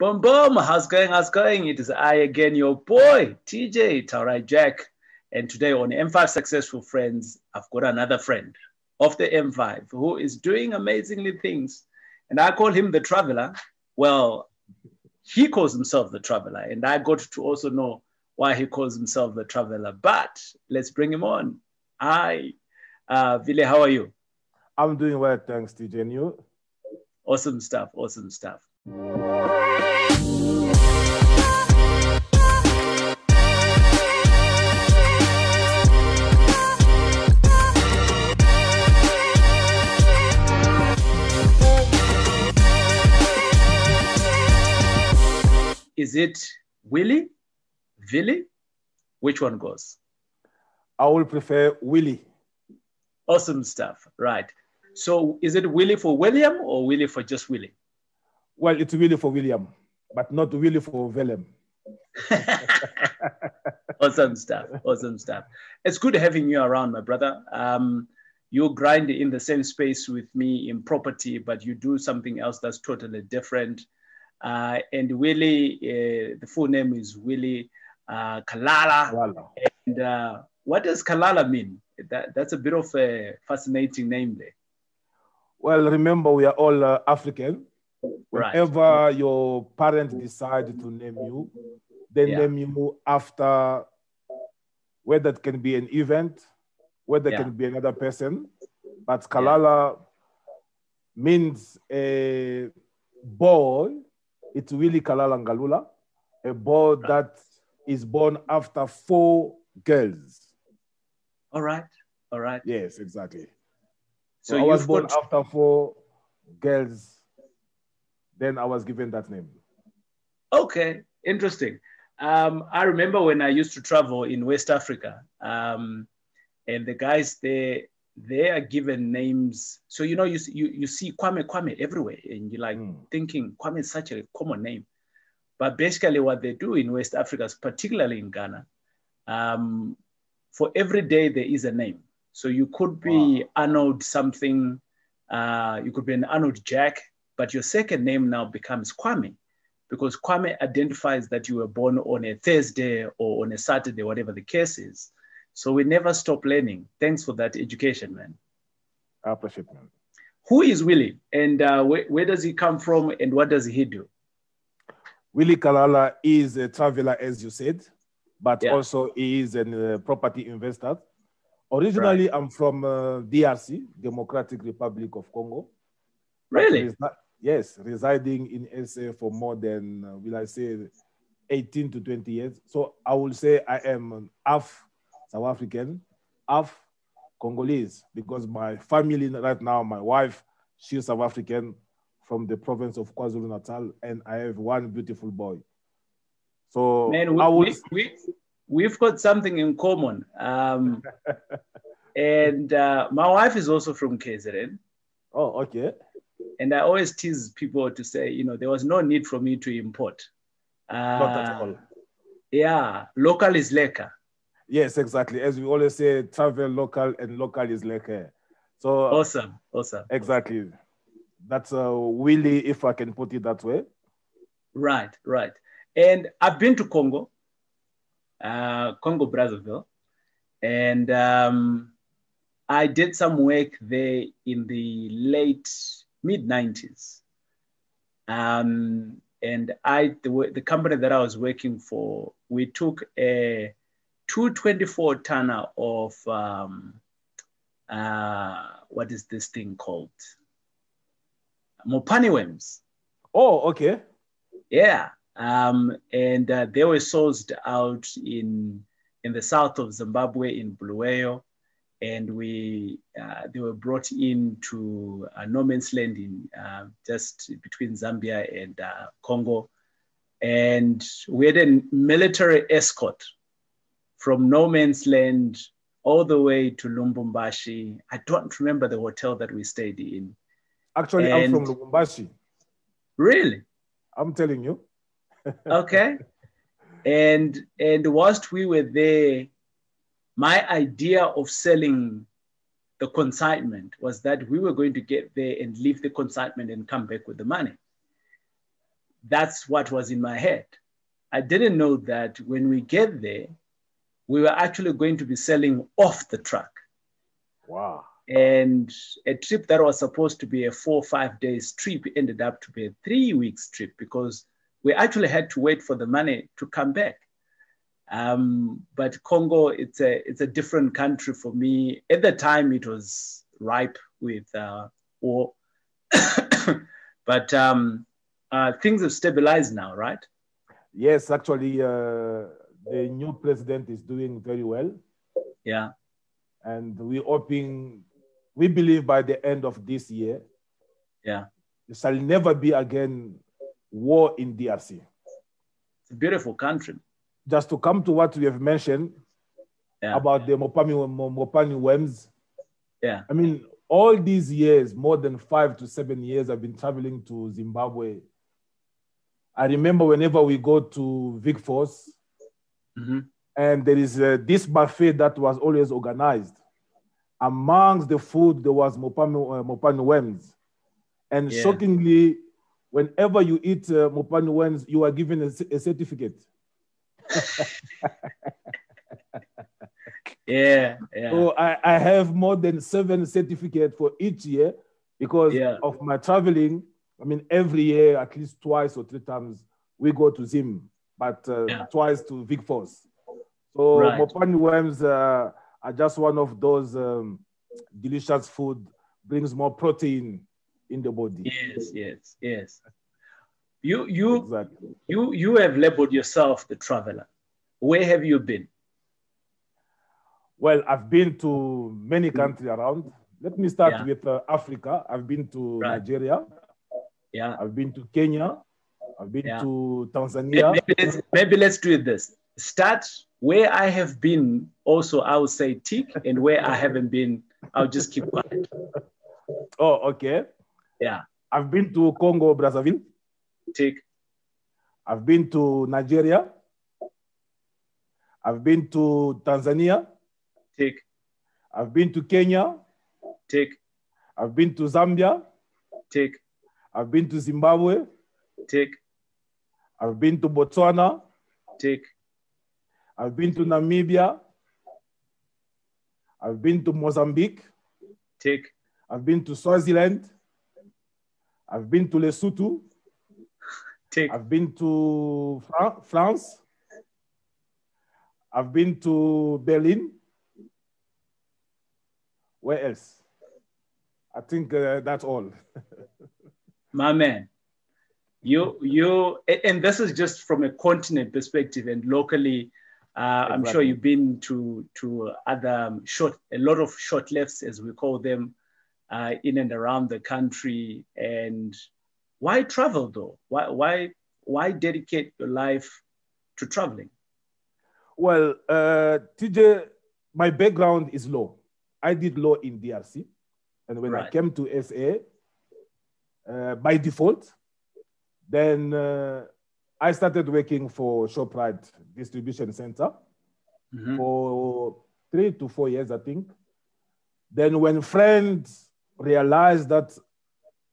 Boom, boom. How's going? How's going? It is I again, your boy, TJ Taurai Jack. And today on M5 Successful Friends, I've got another friend of the M5 who is doing amazingly things. And I call him the traveler. Well, he calls himself the traveler. And I got to also know why he calls himself the traveler. But let's bring him on. Hi, uh, Vile, how are you? I'm doing well, thanks, TJ. And you? Awesome stuff. Awesome stuff. Is it Willie? Villy? Which one goes? I will prefer Willie. Awesome stuff. Right. So is it Willie for William or Willie for just Willie? Well, it's Willie for William, but not Willie for Willem. awesome stuff. Awesome stuff. It's good having you around, my brother. Um, you grind in the same space with me in property, but you do something else that's totally different. Uh, and Willie, uh, the full name is Willie uh, Kalala. Kalala. And uh, what does Kalala mean? That, that's a bit of a fascinating name there. Well, remember, we are all uh, African. Whenever right. your parents decide to name you, they yeah. name you after whether it can be an event, whether it can be another person. But Kalala yeah. means a boy it's really Kalala Ngalula, a boy right. that is born after four girls. All right. All right. Yes, exactly. So, so I was born got... after four girls. Then I was given that name. Okay, interesting. Um, I remember when I used to travel in West Africa, um, and the guys there they are given names. So you know, you you, you see Kwame Kwame everywhere, and you're like mm. thinking Kwame is such a common name. But basically, what they do in West Africa, particularly in Ghana, um, for every day there is a name. So you could be wow. Arnold something, uh, you could be an Arnold Jack, but your second name now becomes Kwame, because Kwame identifies that you were born on a Thursday or on a Saturday, whatever the case is. So we never stop learning. Thanks for that education, man. I appreciate man. Who is Willie and uh, where, where does he come from and what does he do? Willie Kalala is a traveler, as you said, but yeah. also he is a uh, property investor. Originally, right. I'm from uh, DRC, Democratic Republic of Congo. Really? Yes, residing in SA for more than, uh, will I say, 18 to 20 years. So I will say I am half South African, half Congolese, because my family right now, my wife, she's South African from the province of KwaZulu Natal, and I have one beautiful boy. So Man, we, would... we, we, have got something in common. Um, and uh, my wife is also from KZN. Oh, okay. And I always tease people to say, you know, there was no need for me to import. Uh, Not at all. Yeah, local is lekker. Yes, exactly. As we always say, travel local and local is like a, so awesome, awesome. Exactly. That's uh, Willie, if I can put it that way. Right, right. And I've been to Congo, uh, Congo Brazzaville, and um, I did some work there in the late mid 90s. Um, and I, the, the company that I was working for, we took a 224 tonner of um, uh, what is this thing called? Mopani worms. Oh, okay. Yeah. Um, and uh, they were sourced out in in the south of Zimbabwe in Bulawayo, and we uh, they were brought into uh, no man's land in uh, just between Zambia and uh, Congo, and we had a military escort from no man's land all the way to Lubumbashi. I don't remember the hotel that we stayed in. Actually, and I'm from Lubumbashi. Really? I'm telling you. okay. And and whilst we were there, my idea of selling the consignment was that we were going to get there and leave the consignment and come back with the money. that's what was in my head. I didn't know that when we get there, we were actually going to be selling off the truck. Wow. And a trip that was supposed to be a four or five days trip ended up to be a three weeks trip because we actually had to wait for the money to come back. Um, but Congo, it's a it's a different country for me. At the time, it was ripe with uh, war, but um, uh, things have stabilized now, right? Yes, actually, uh, the new president is doing very well. Yeah, and we're hoping, we believe by the end of this year, yeah, there shall never be again war in DRC. It's a beautiful country just to come to what we have mentioned yeah. about the Mopani, Mopani Wems. Yeah. I mean, all these years, more than five to seven years, I've been traveling to Zimbabwe. I remember whenever we go to Vic Falls, mm-hmm. and there is uh, this buffet that was always organized. Amongst the food, there was Mopani, uh, Mopani Wems. And yeah. shockingly, whenever you eat uh, Mopani Wems, you are given a, a certificate. yeah, yeah. So I, I have more than seven certificates for each year because yeah. of my traveling. I mean, every year, at least twice or three times, we go to Zim, but uh, yeah. twice to Vic Falls. So right. Mopani worms uh, are just one of those um, delicious food, brings more protein in the body. Yes, yes, yes. You you exactly. you you have labeled yourself the traveler. Where have you been? Well, I've been to many countries around. Let me start yeah. with uh, Africa. I've been to right. Nigeria. Yeah. I've been to Kenya. I've been yeah. to Tanzania. Maybe let's, maybe let's do this. Start where I have been. Also, I will say tick, and where I haven't been, I'll just keep quiet. Oh, okay. Yeah. I've been to Congo, Brazzaville. Tick. I've been to Nigeria. I've been to Tanzania. Tick. I've been to Kenya. Tick. I've been to Zambia. Tick. I've been to Zimbabwe. Tick. I've been to Botswana. Tick. I've been to Namibia. I've been to Mozambique. Tick. I've been to Swaziland. I've been to Lesotho. Tick. I've been to France. I've been to Berlin. Where else? I think uh, that's all. My man, you you and this is just from a continent perspective and locally. Uh, exactly. I'm sure you've been to to other short, a lot of short lefts as we call them, uh, in and around the country. And why travel though? Why why why dedicate your life to traveling? Well, uh, TJ, my background is law. I did law in DRC. And when right. I came to SA, uh, by default, then uh, I started working for ShopRite Distribution Center mm-hmm. for three to four years, I think. Then when friends realized that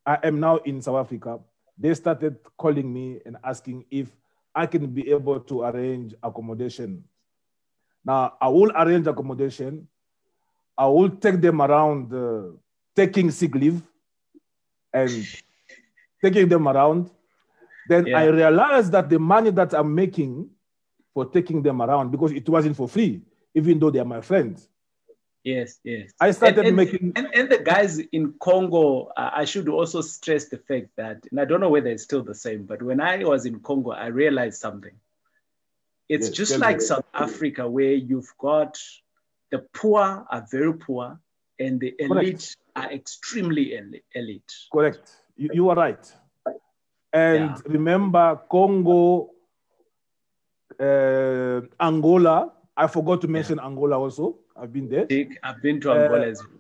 I am now in South Africa, they started calling me and asking if I can be able to arrange accommodation now, I will arrange accommodation. I will take them around uh, taking sick leave and taking them around. Then yeah. I realized that the money that I'm making for taking them around, because it wasn't for free, even though they are my friends. Yes, yes. I started and, and, making. And, and, the guys in Congo, uh, I should also stress the fact that, and I don't know whether it's still the same, but when I was in Congo, I realized something. It's yes, just like South Africa, where you've got the poor are very poor and the elite Correct. are extremely elite. Correct. You, you are right. And yeah. remember, Congo, uh, Angola. I forgot to mention yeah. Angola also. I've been there. I've been to Angola uh, as well.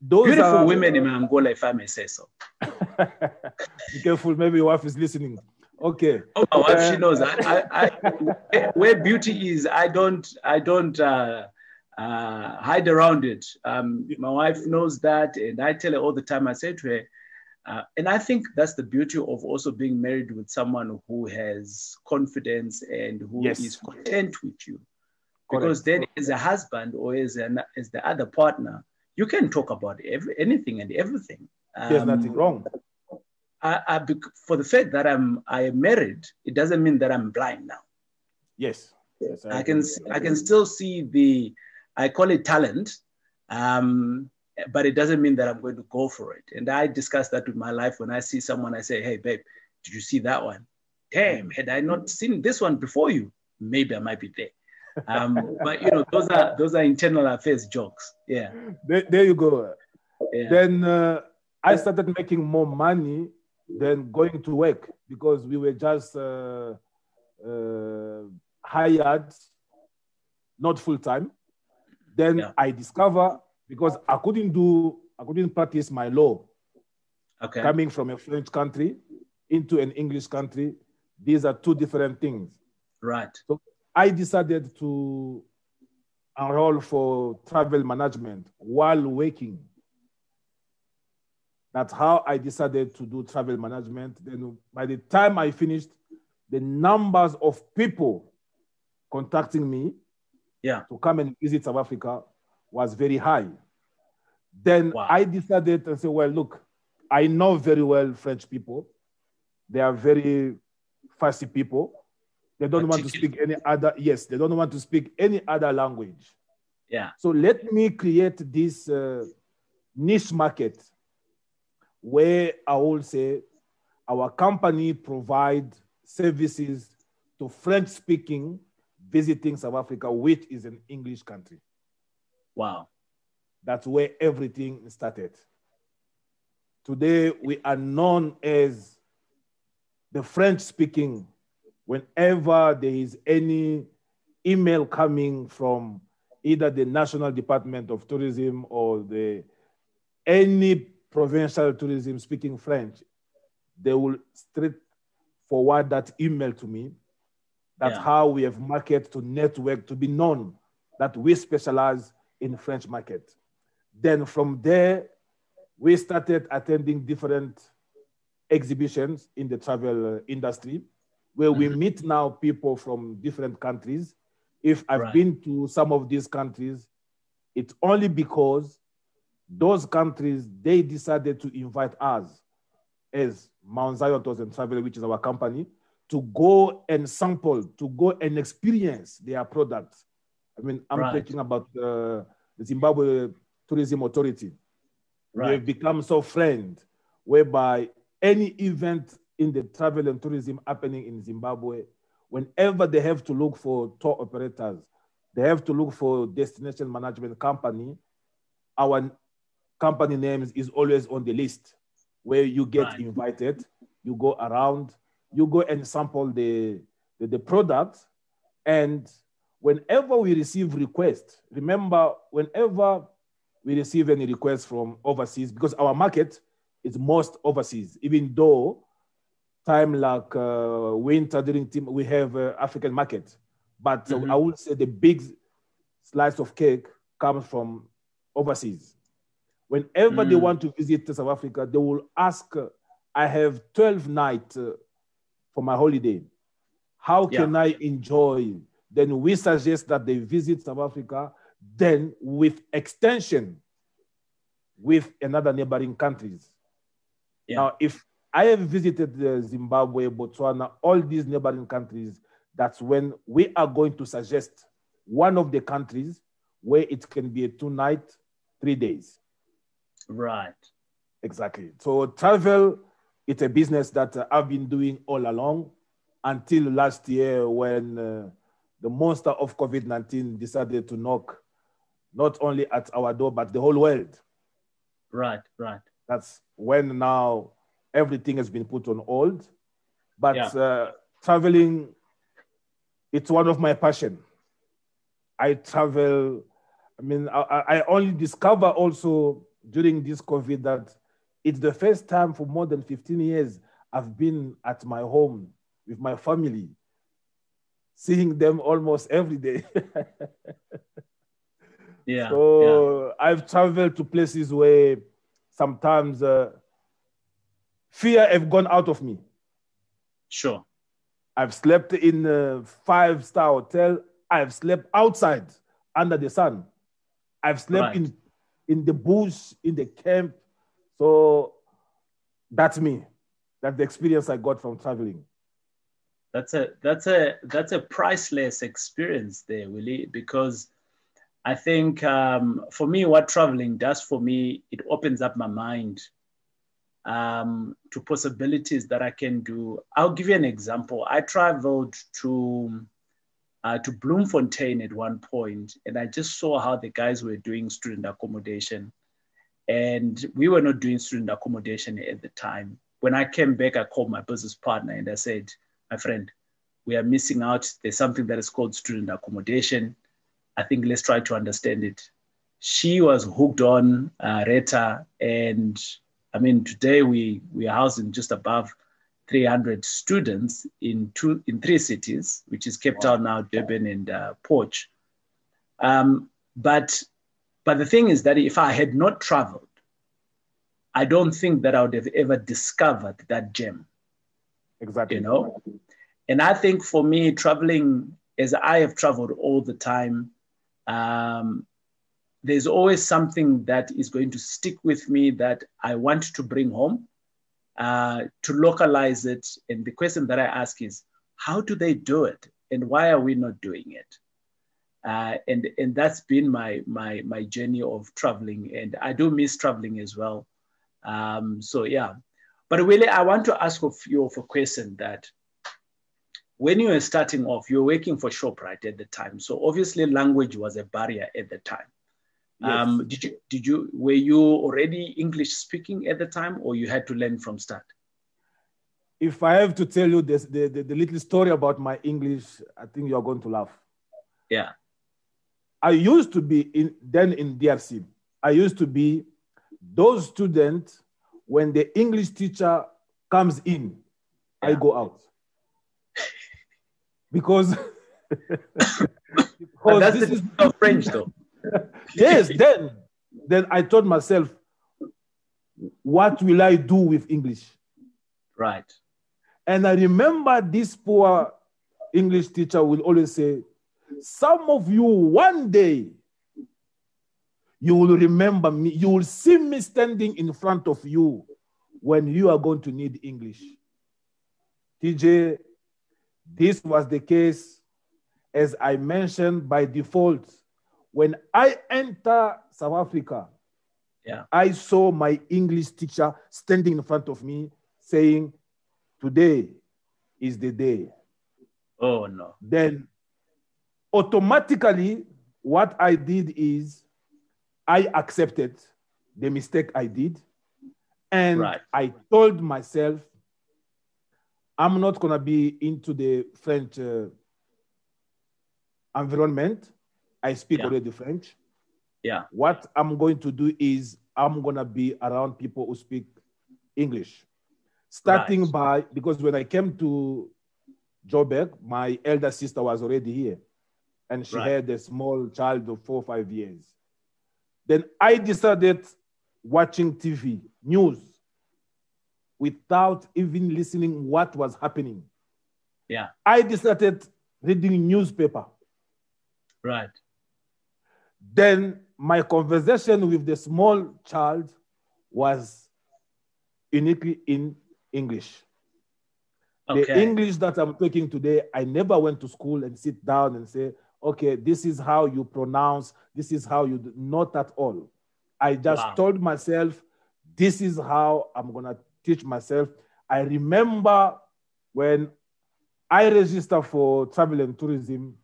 Those Beautiful are, women in Angola, if I may say so. Be careful, maybe your wife is listening. Okay. Oh, my wife, uh, she knows. I, I, I, where beauty is, I don't, I don't uh, uh, hide around it. Um, my wife knows that, and I tell her all the time. I say to her, Uh, and I think that's the beauty of also being married with someone who has confidence and who yes. is content with you. Because then, as a husband or as, an, as the other partner, you can talk about every, anything and everything. Um, There's nothing wrong. I, I, for the fact that I'm I am married, it doesn't mean that I'm blind now. Yes. yes I, I can I can still see the I call it talent, um, but it doesn't mean that I'm going to go for it. And I discuss that with my life when I see someone. I say, "Hey, babe, did you see that one? Damn, had I not seen this one before you, maybe I might be there." Um, but you know, those are those are internal affairs jokes. Yeah. There, there you go. Yeah. Then uh, I started making more money than going to work because we were just uh, uh, hired, not full time. Then yeah. I discover because I couldn't do, I couldn't practice my law. Okay. Coming from a French country into an English country, these are two different things. Right. So I decided to enroll for travel management while working. That's how I decided to do travel management. Then by the time I finished, the numbers of people contacting me yeah. to come and visit South Africa was very high. Then wow. I decided to say, well, look, I know very well French people. They are very fussy people. They don't want to speak any other, yes, they don't want to speak any other language. Yeah. So let me create this uh, niche market where I will say our company provide services to French speaking visiting South Africa, which is an English country. Wow. That's where everything started. Today, we are known as the French speaking. Whenever there is any email coming from either the National Department of Tourism or the any provincial tourism speaking French, they will straight forward that email to me. That's yeah. how we have market to network to be known that we specialize in French market. Then from there, we started attending different exhibitions in the travel uh, industry where mm-hmm. we meet now people from different countries. If I've right. been to some of these countries, it's only because those countries, they decided to invite us as Mount Zion Tours and Travel, which is our company, to go and sample, to go and experience their products. I mean, I'm right. talking about uh, the Zimbabwe Tourism Authority. Right. We've become so friend, whereby any event in the travel and tourism happening in Zimbabwe, whenever they have to look for tour operators, they have to look for destination management company, our company names is always on the list where you get right. invited, you go around, you go and sample the, the, the product. And whenever we receive requests, remember, whenever we receive any requests from overseas, because our market is most overseas, even though time like uh, winter during team, we have uh, African market. But mm-hmm. I would say the big slice of cake comes from overseas. Whenever mm. they want to visit South Africa, they will ask, I have 12 nights uh, for my holiday. How can yeah. I enjoy? Then we suggest that they visit South Africa, then with extension with another neighboring countries. Yeah. Now, if I have visited uh, Zimbabwe, Botswana, all these neighboring countries, that's when we are going to suggest one of the countries where it can be a two night, three days. Right. Exactly. So travel, it's a business that uh, I've been doing all along until last year when uh, the monster of COVID-19 decided to knock not only at our door, but the whole world. Right, right. That's when now everything has been put on hold. But yeah. uh, traveling, it's one of my passion. I travel. I mean, I, I only discover also during this COVID that it's the first time for more than 15 years I've been at my home with my family, seeing them almost every day. yeah. So yeah. I've traveled to places where sometimes uh, fear have gone out of me. Sure. I've slept in a five star hotel. I've slept outside under the sun. I've slept right. in, in the bush, in the camp. So that's me. That's the experience I got from traveling. That's a that's a that's a priceless experience there, Willie, because I think um, for me, what traveling does for me, it opens up my mind um, to possibilities that I can do. I'll give you an example. I traveled to uh, to Bloemfontein at one point, and I just saw how the guys were doing student accommodation, and we were not doing student accommodation at the time. When I came back, I called my business partner and I said, "My friend, we are missing out. There's something that is called student accommodation. I think let's try to understand it." She was hooked on uh, Reta and I mean, today we, we are housing just above 300 students in two in three cities, which is Cape Town now, Durban, and uh, Potch. Um, but but the thing is that if I had not traveled, I don't think that I would have ever discovered that gem. Exactly. You know, and I think for me, traveling as I have traveled all the time, um, there's always something that is going to stick with me that I want to bring home, uh, to localize it. And the question that I ask is, how do they do it? And why are we not doing it? Uh, and, and that's been my, my, my journey of traveling. And I do miss traveling as well. Um, so, yeah. But really, I want to ask of you of a question that when you were starting off, you were working for Shoprite at the time. So obviously language was a barrier at the time. Yes. Um, did you did you were you already English speaking at the time, or you had to learn from start? If I have to tell you this, the, the, the little story about my English, I think you are going to laugh. Yeah. I used to be in then in DRC. I used to be those students when the English teacher comes in, yeah. I go out because because that's this the is French though yes, then, then I told myself, what will I do with English? Right. And I remember this poor English teacher will always say, Some of you one day you will remember me, you will see me standing in front of you when you are going to need English. TJ, this was the case, as I mentioned by default when I enter South Africa, yeah. I saw my English teacher standing in front of me saying, Today is the day. Oh, no. Then automatically, what I did is I accepted the mistake I did. And right. I told myself, I'm not going to be into the French uh, environment. I speak yeah. already French. Yeah. What I'm going to do is I'm gonna be around people who speak English. Starting by because when I came to Joburg, my elder sister was already here, and she right. had a small child of four or five years. Then I decided watching TV news without even listening what was happening. Yeah. I decided reading newspaper. Right. Then my conversation with the small child was uniquely in English. Okay. The English that I'm talking today, I never went to school and sit down and say, okay, this is how you pronounce, this is how you do. Not at all. I just wow. told myself, this is how I'm going to teach myself. I remember when I registered for travel and tourism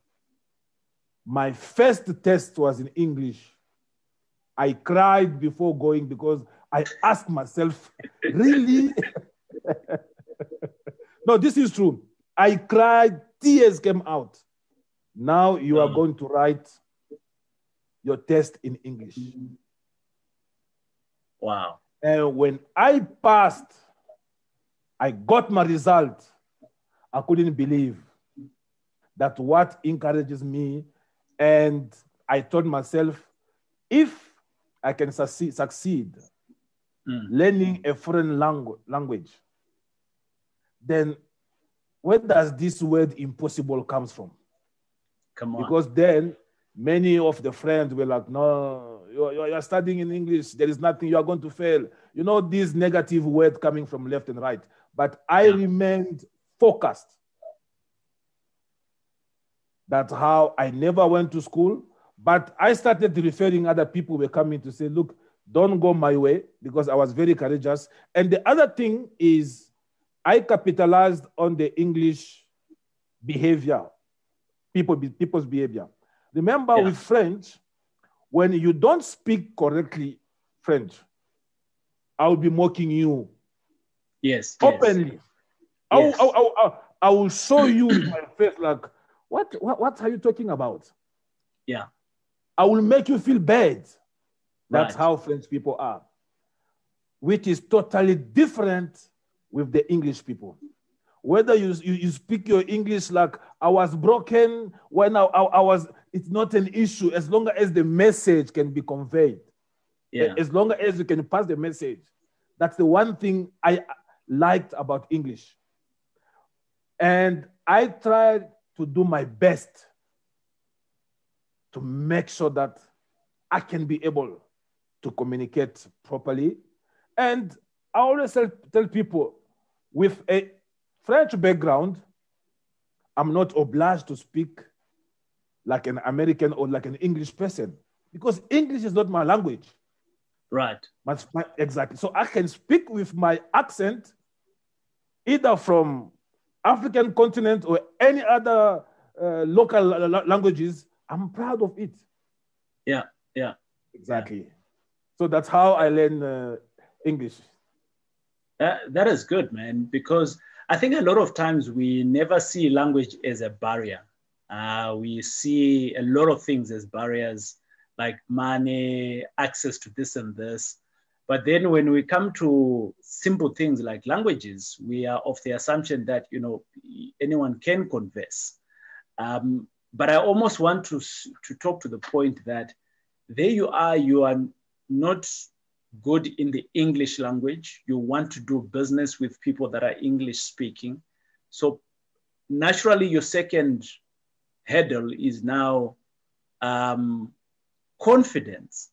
my first test was in English. I cried before going because I asked myself, really? no, this is true. I cried, tears came out. Now you are mm. going to write your test in English. Wow. And when I passed, I got my result. I couldn't believe that what encourages me and I told myself, if I can succeed, succeed mm. learning a foreign langu- language, then where does this word impossible comes from? Come on. Because then many of the friends were like, no, you're, you're studying in English. There is nothing. You are going to fail. You know, these negative words coming from left and right. But I yeah. remained focused. That's how I never went to school. But I started referring other people were coming to say, look, don't go my way because I was very courageous. And the other thing is I capitalized on the English behavior, people, people's behavior. Remember yeah. with French, when you don't speak correctly French, I will be mocking you. Yes. Openly. Yes. I, will, I, will, I, will, I will show you my face, like, what, what, what are you talking about? Yeah. I will make you feel bad. That's right. how French people are, which is totally different with the English people. Whether you, you, you speak your English like I was broken when I, I, I, was, it's not an issue as long as the message can be conveyed. Yeah. As long as you can pass the message. That's the one thing I liked about English. And I tried to do my best to make sure that I can be able to communicate properly. And I always tell, people with a French background, I'm not obliged to speak like an American or like an English person because English is not my language. Right. My, exactly. So I can speak with my accent either from African continent or any other uh, local languages. I'm proud of it. Yeah, yeah. Exactly. Yeah. So that's how I learn uh, English. That, that is good, man, because I think a lot of times we never see language as a barrier. Uh, we see a lot of things as barriers, like money, access to this and this. But then when we come to simple things like languages, we are of the assumption that you know anyone can converse. Um, but I almost want to to talk to the point that there you are, you are not good in the English language. You want to do business with people that are English speaking. So naturally, your second hurdle is now um, confidence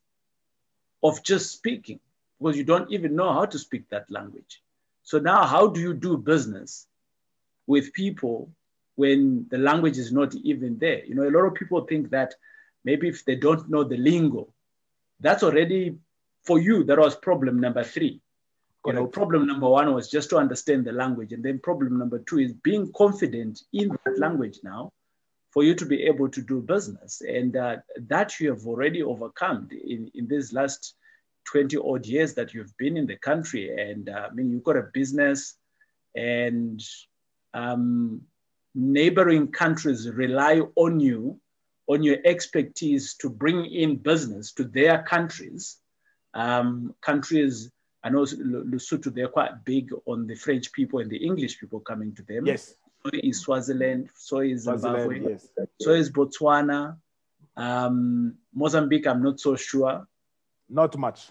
of just speaking because you don't even know how to speak that language. So now, how do you do business with people when the language is not even there? You know, a lot of people think that maybe if they don't know the lingo, that's already for you. That was problem number three. You know, problem number one was just to understand the language, and then problem number two is being confident in that language now, for you to be able to do business, and uh, that you have already overcome in in these last 20 odd years that you've been in the country. And uh, I mean, you've got a business, and um, neighboring countries rely on you, on your expertise to bring in business to their countries. Um, countries, I know Lesotho, they're quite big on the French people and the English people coming to them. Yes. So is Swaziland, so is Zimbabwe, Swaziland, yes. so is Botswana. Um, Mozambique, I'm not so sure. Not much.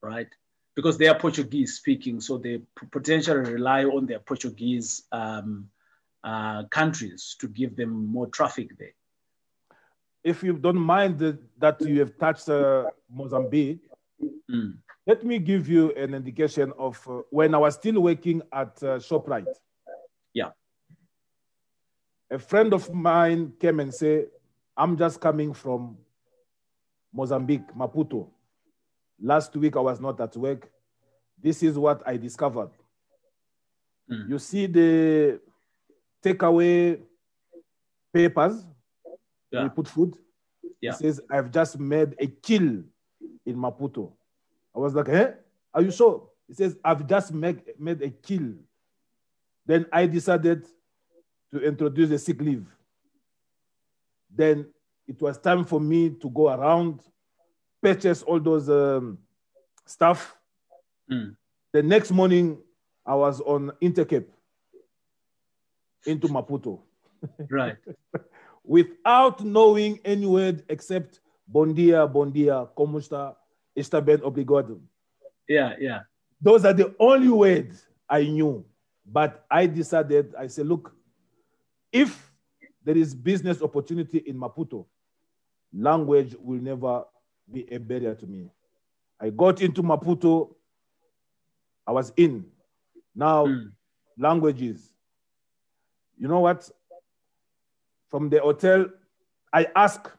Right? Because they are Portuguese speaking, so they potentially rely on their Portuguese um, uh, countries to give them more traffic there. If you don't mind that you have touched uh, Mozambique, mm. let me give you an indication of uh, when I was still working at uh, ShopRite. Yeah. A friend of mine came and said, I'm just coming from Mozambique, Maputo. Last week I was not at work. This is what I discovered. Mm. You see the takeaway papers, yeah. we put food. Yeah. It says, I've just made a kill in Maputo. I was like, "Hey, Are you sure? It says, I've just make, made a kill. Then I decided to introduce a sick leave. Then it was time for me to go around purchase all those um, stuff. Mm. The next morning, I was on Intercape into Maputo. Right. Without knowing any word except bon dia, bon dia, como está, está bem, obrigado. Yeah, yeah. Those are the only words I knew. But I decided, I said, look, if there is business opportunity in Maputo, language will never be a barrier to me. I got into Maputo, I was in. Now, mm. languages. You know what? From the hotel, I ask.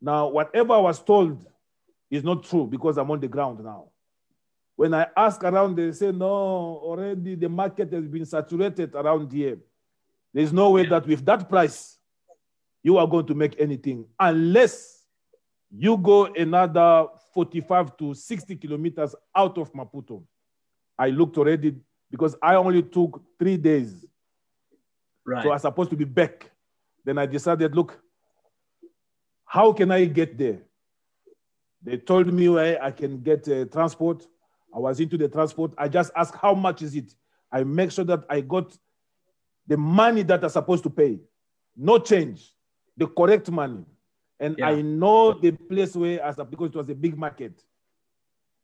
Now, whatever I was told is not true because I'm on the ground now. When I ask around, they say, no, already the market has been saturated around here. There's no way that with that price, you are going to make anything unless you go another 45 to 60 kilometers out of Maputo. I looked already because I only took three days. Right. So I was supposed to be back. Then I decided, look, how can I get there? They told me where I can get uh, transport. I was into the transport. I just asked, how much is it? I make sure that I got the money that I'm supposed to pay. No change, the correct money. And yeah. I know the place where, as because it was a big market.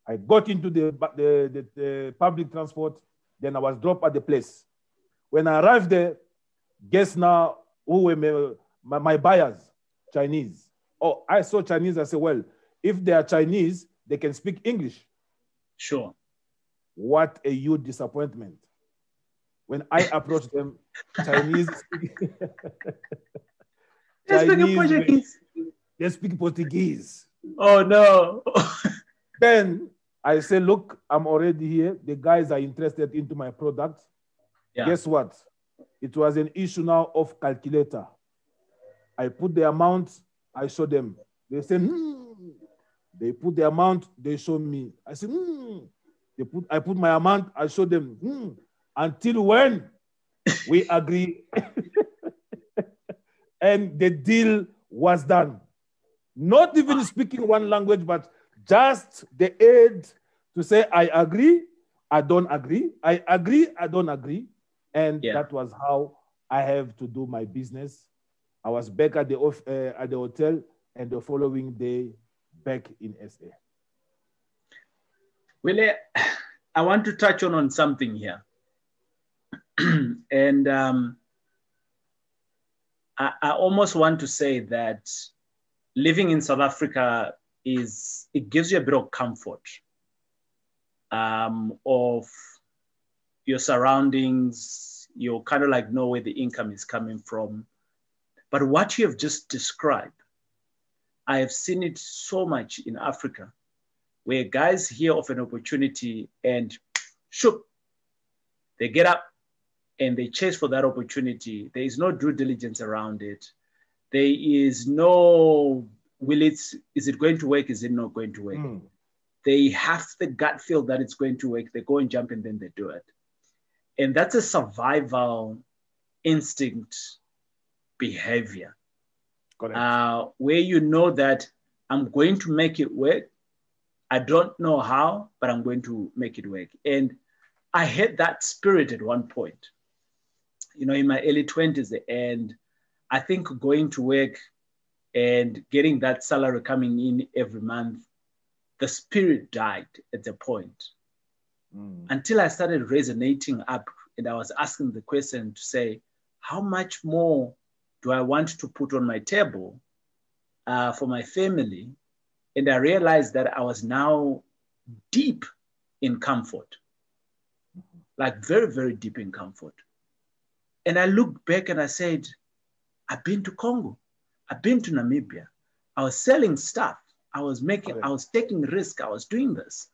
I got into the, the, the, the public transport, then I was dropped at the place. When I arrived there, guess now who were my, my, my buyers? Chinese. Oh, I saw Chinese. I said, well, if they are Chinese, they can speak English. Sure. What a huge disappointment. When I approached them, Chinese. Chinese. They speak Portuguese. Oh no. then I say, look, I'm already here. The guys are interested into my product. Yeah. Guess what? It was an issue now of calculator. I put the amount, I show them. They say, hmm. They put the amount, they show me. I say, hmm. They put, I put my amount, I show them. Hmm. Until when we agree. and the deal was done. Not even speaking one language, but just the aid to say, I agree, I don't agree, I agree, I don't agree. And yeah. that was how I have to do my business. I was back at the, uh, at the hotel, and the following day, back in SA. Willie, I want to touch on, on something here. and um, I, I almost want to say that living in South Africa is, it gives you a bit of comfort um, of your surroundings. You kind of like know where the income is coming from. But what you have just described, I have seen it so much in Africa, where guys hear of an opportunity and shoot, they get up and they chase for that opportunity. There is no due diligence around it. There is no will it is is it going to work? Is it not going to work? Mm. They have the gut feel that it's going to work. They go and jump and then they do it. And that's a survival instinct behavior. Uh, where you know that I'm going to make it work. I don't know how, but I'm going to make it work. And I had that spirit at one point, you know, in my early 20s. And I think going to work and getting that salary coming in every month the spirit died at the point mm. until I started resonating up and I was asking the question to say, how much more do I want to put on my table uh, for my family? And I realized that I was now deep in comfort, like very, very deep in comfort. And I looked back and I said, I've been to Congo, I've been to Namibia, I was selling stuff I was making, okay. I was taking risk. I was doing this.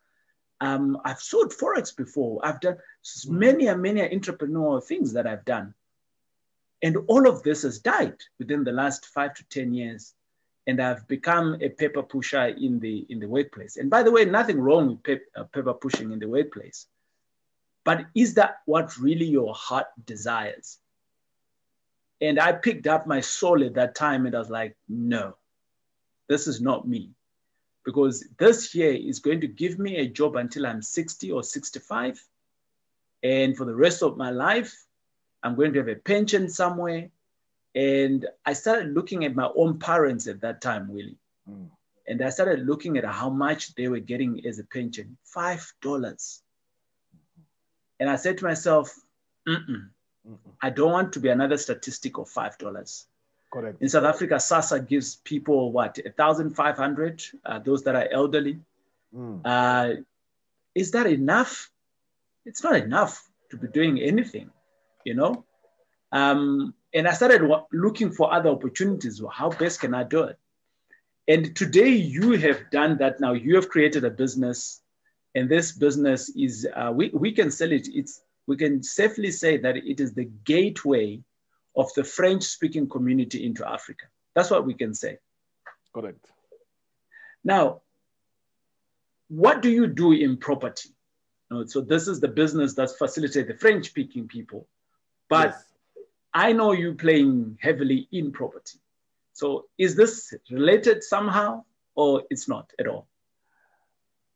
Um, I've sold forex before. I've done mm. many and many entrepreneurial things that I've done, and all of this has died within the last five to ten years. And I've become a paper pusher in the in the workplace. And by the way, nothing wrong with uh, paper pushing in the workplace. But is that what really your heart desires? And I picked up my soul at that time and I was like, no, this is not me because this year is going to give me a job until I'm 60 or 65. And for the rest of my life, I'm going to have a pension somewhere. And I started looking at my own parents at that time, Willie. Mm. And I started looking at how much they were getting as a pension $5. And I said to myself, Mm-mm, I don't want to be another statistic of $5. Correct. In South Africa, SASSA gives people what, 1,500, uh, those that are elderly. Mm. Uh, is that enough? It's not enough to be doing anything, you know? Um, and I started looking for other opportunities. Well, How best can I do it? And today you have done that now. You have created a business, and this business is, uh, we, we can sell it. It's, we can safely say that it is the gateway of the French speaking community into Africa. That's what we can say. Correct. Now, what do you do in property? So this is the business that facilitates the French speaking people. But yes. I know you playing heavily in property. So is this related somehow or it's not at all?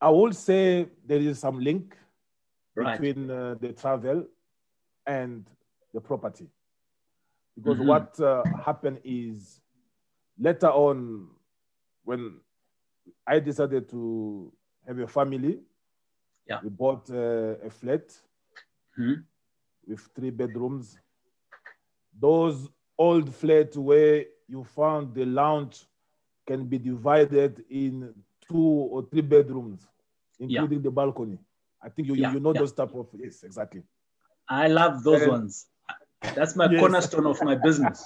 I would say there is some link right. between uh, the travel and the property. Because mm-hmm. what uh, happened is later on, when I decided to have a family, yeah. we bought uh, a flat mm-hmm. with three bedrooms. Those old flats where you found the lounge can be divided in two or three bedrooms, including yeah. the balcony. I think you, yeah. you know yeah. those type of yes, exactly. I love those and, ones. That's my yes. cornerstone of my business.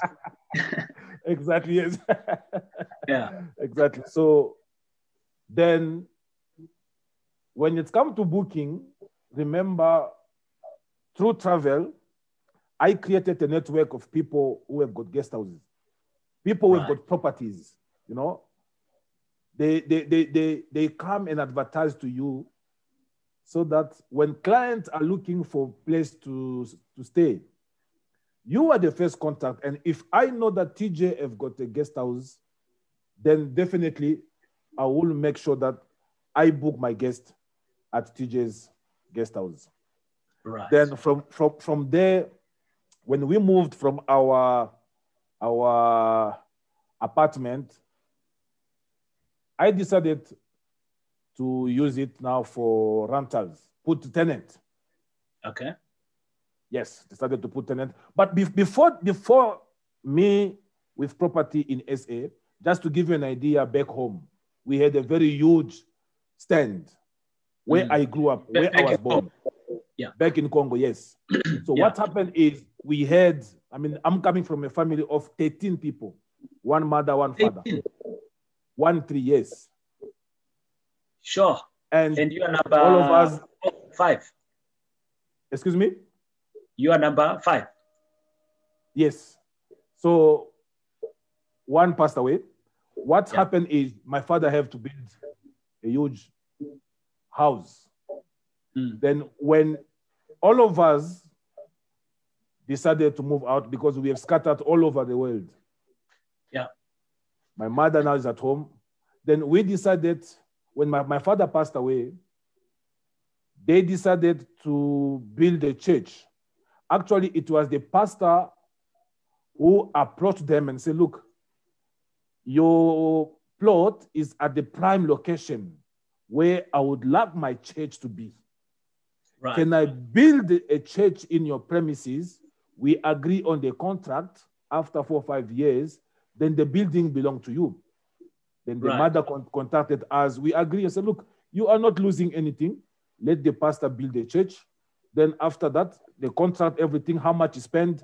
exactly, yes. yeah. Exactly. So then when it's come to booking, remember through travel, I created a network of people who have got guest houses, people who right. have got properties, you know. They, they, they, they, they come and advertise to you so that when clients are looking for a place to, to stay, you are the first contact. And if I know that TJ have got a guest house, then definitely I will make sure that I book my guest at TJ's guest house. Right. Then from from from there, when we moved from our our apartment, I decided to use it now for rentals, put tenant. Okay. Yes, they started to put tenant. But be- before before me with property in SA, just to give you an idea, back home, we had a very huge stand where mm. I grew up, where back I was born. Yeah. Back in Congo, yes. so yeah. what happened is we had, I mean, I'm coming from a family of 13 people, one mother, one father, 18. one three years. Sure. And, and you are number all of us five. Excuse me? You are number five. Yes. So one passed away. What yeah. happened is my father had to build a huge house. Mm. Then when all of us decided to move out because we have scattered all over the world. Yeah. My mother now is at home. Then we decided when my, my father passed away, they decided to build a church. Actually, it was the pastor who approached them and said, Look, your plot is at the prime location where I would like my church to be. Right. Can I build a church in your premises? We agree on the contract after four or five years, then the building belong to you. Then the right. mother con- contacted us. We agree and said, look, you are not losing anything. Let the pastor build a church. Then after that, the contract, everything, how much you spend,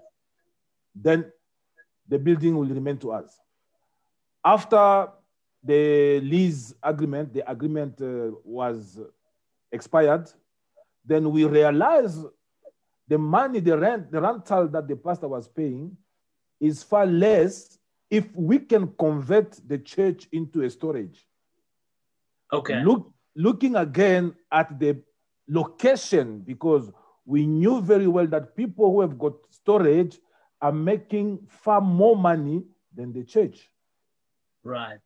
then the building will remain to us. After the lease agreement, the agreement uh, was expired, then we realized the money, the rent, the rental that the pastor was paying is far less if we can convert the church into a storage. Okay. Look, looking again at the location, because we knew very well that people who have got storage are making far more money than the church. Right.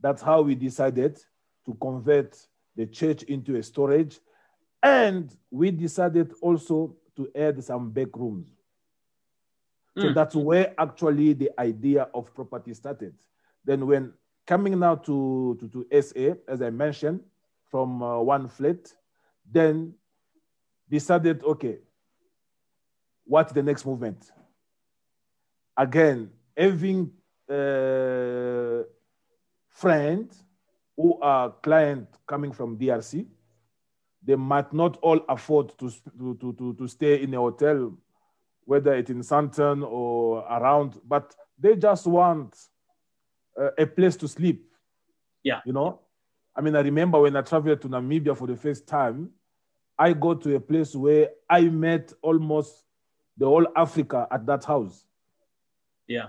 That's how we decided to convert the church into a storage. And we decided also to add some back rooms. So mm. that's where actually the idea of property started. Then when coming now to, to, to SA, as I mentioned, from uh, one flat, then decided, okay, what's the next movement? Again, having uh, friends who are client coming from DRC, they might not all afford to, to, to, to stay in a hotel, whether it's in Sandton or around, but they just want uh, a place to sleep. Yeah. You know, I mean, I remember when I traveled to Namibia for the first time, I go to a place where I met almost the whole Africa at that house. Yeah.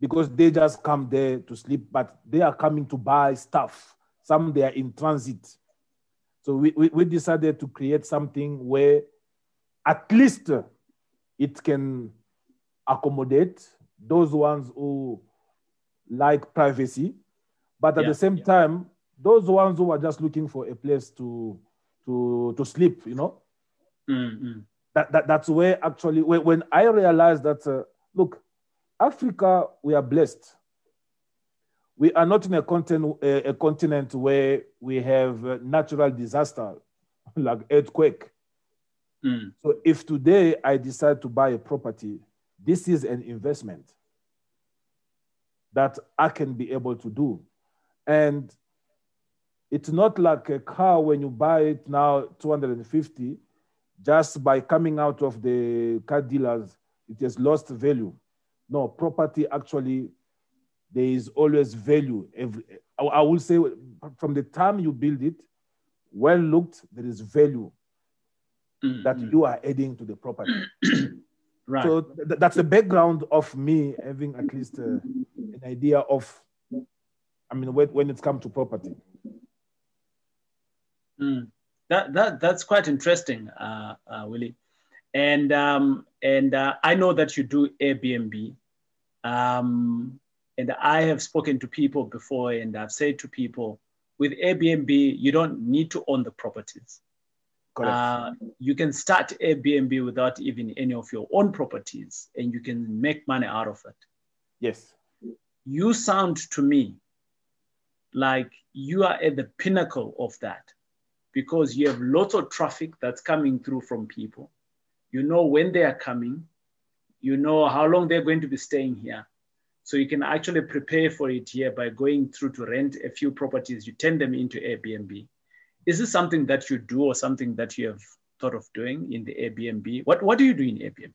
Because they just come there to sleep, but they are coming to buy stuff. Some they are in transit. So we, we, we decided to create something where at least it can accommodate those ones who like privacy, but at yeah, the same yeah. time, those ones who are just looking for a place to to to sleep, you know, mm-hmm. that, that that's where actually when, when I realized that uh, look, Africa, we are blessed. We are not in a continent a, a continent where we have natural disaster like earthquake. Mm. So if today I decide to buy a property, this is an investment that I can be able to do. And it's not like a car when you buy it now 250 just by coming out of the car dealers it has lost value no property actually there is always value every i will say from the time you build it well looked there is value mm-hmm. that you are adding to the property right so th- that's the background of me having at least uh, an idea of i mean when, when it comes to property Mm. That, that, that's quite interesting, uh, uh, Willy. And, um, and uh, I know that you do Airbnb. Um, and I have spoken to people before, and I've said to people, with Airbnb, you don't need to own the properties. Uh, you can start Airbnb without even any of your own properties, and you can make money out of it. Yes. You sound to me like you are at the pinnacle of that because you have lots of traffic that's coming through from people. You know when they are coming, you know how long they're going to be staying here. So you can actually prepare for it here by going through to rent a few properties, you turn them into Airbnb. Is this something that you do or something that you have thought of doing in the Airbnb? What, what do you do in Airbnb?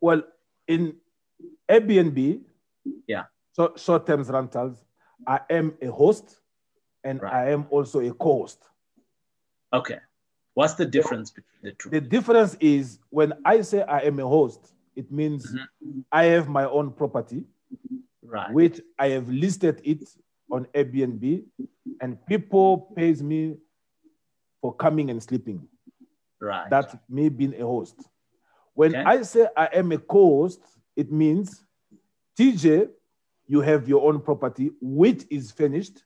Well, in Airbnb, yeah, so short-term rentals, I am a host and right. I am also a co-host. Okay. What's the difference between the two? The difference is when I say I am a host, it means mm-hmm. I have my own property, right. which I have listed it on Airbnb, and people pays me coming and sleeping. Right. That's me being a host. When okay. I say I am a co-host, it means TJ, you have your own property, which is finished.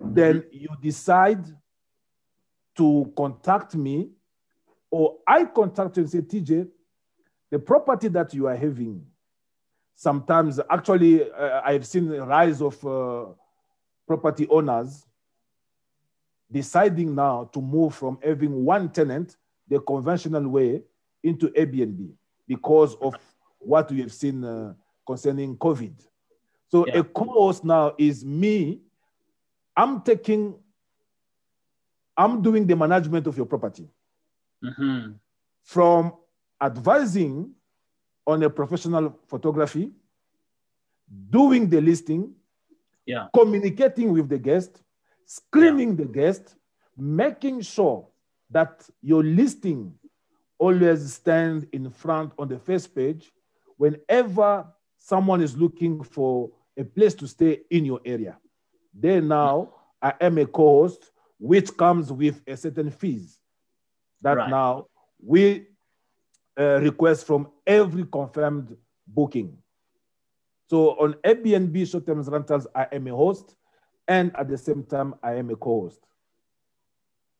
Mm-hmm. Then you decide to contact me, or I contact you and say, TJ, the property that you are having, sometimes actually uh, I've seen the rise of uh, property owners deciding now to move from having one tenant the conventional way into Airbnb because of what we have seen uh, concerning COVID. So yeah. a co-host now is me. I'm taking I'm doing the management of your property. Mm-hmm. From advising on a professional photography, doing the listing, yeah. communicating with the guest, screening yeah. the guest, making sure that your listing always stand in front on the first page whenever someone is looking for a place to stay in your area. Then now I am a co-host which comes with a certain fees that right. now we uh, request from every confirmed booking. So on Airbnb short-term rentals, I am a host, and at the same time, I am a co-host.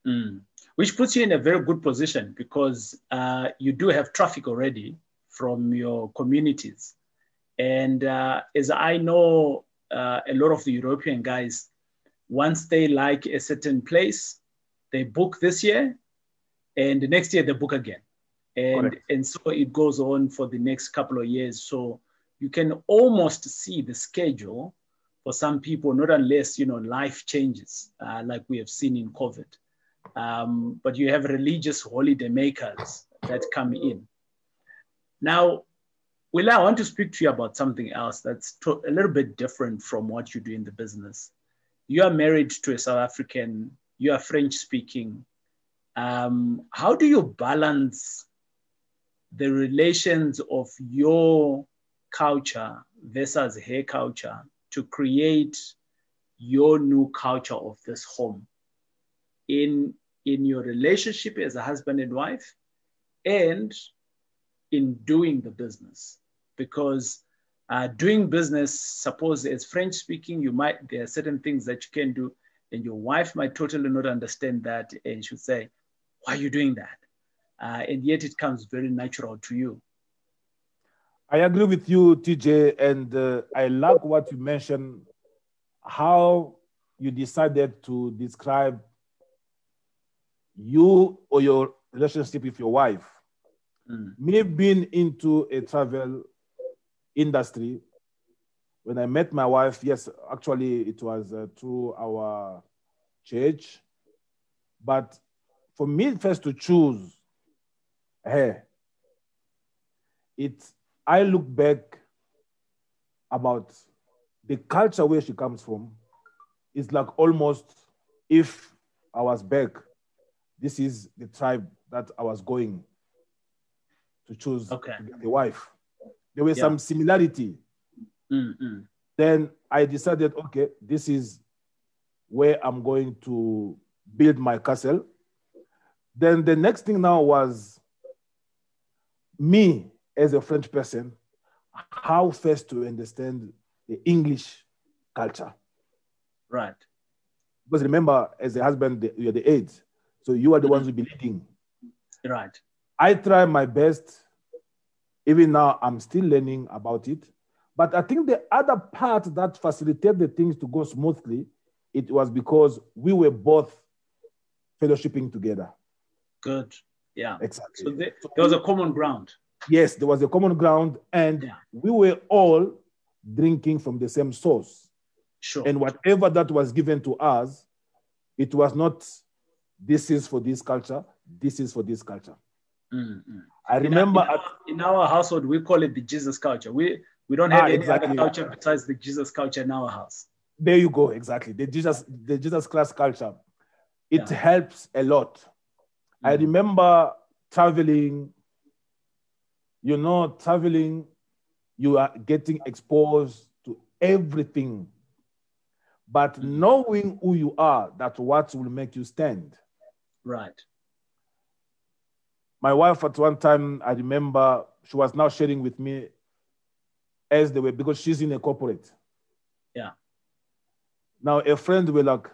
Mm. Which puts you in a very good position because uh, you do have traffic already from your communities. And uh, as I know uh, a lot of the European guys, once they like a certain place, they book this year, and the next year they book again, and Correct. and so it goes on for the next couple of years. So you can almost see the schedule for some people, not unless you know life changes, uh, like we have seen in COVID. Um, but you have religious holiday makers that come in. Now, Will, I want to speak to you about something else that's to- a little bit different from what you do in the business. You are married to a South African, you are French speaking. Um, how do you balance the relations of your culture versus her culture to create your new culture of this home in, in your relationship as a husband and wife and in doing the business? because uh, doing business, suppose as French speaking, you might, there are certain things that you can do and your wife might totally not understand that and she'll say, why are you doing that? Uh, and yet it comes very natural to you. I agree with you, TJ, and uh, I like what you mentioned, how you decided to describe you or your relationship with your wife. Mm. Me being into a travel industry. When I met my wife, yes, actually it was uh, through our church. But for me first to choose her, it I look back about the culture where she comes from. It's like almost if I was back, this is the tribe that I was going to choose okay. to a wife there was yeah. some similarity. Mm-hmm. Then I decided, okay, this is where I'm going to build my castle. Then the next thing now was me as a French person, how first to understand the English culture. Right. Because remember, as a husband, you're the aide. So you are the ones who be leading. Right. I try my best even now, I'm still learning about it. But I think the other part that facilitated the things to go smoothly, it was because we were both fellowshipping together. Good. Yeah. Exactly. So there, there was a common ground. Yes, there was a common ground, and yeah. we were all drinking from the same source. Sure. And whatever that was given to us, it was not this is for this culture, this is for this culture. Mm-hmm. I remember in our, in our, household we call it the Jesus culture. We we don't have ah, any exactly. other culture besides the Jesus culture in our house. There you go, exactly. The Jesus, the Jesus class culture. It yeah. helps a lot. Mm. I remember traveling, you know, traveling, you are getting exposed to everything. But knowing who you are, that's what will make you stand. Right my wife at one time, I remember she was now sharing with me as they were because she's in a corporate. Yeah. Now a friend will like,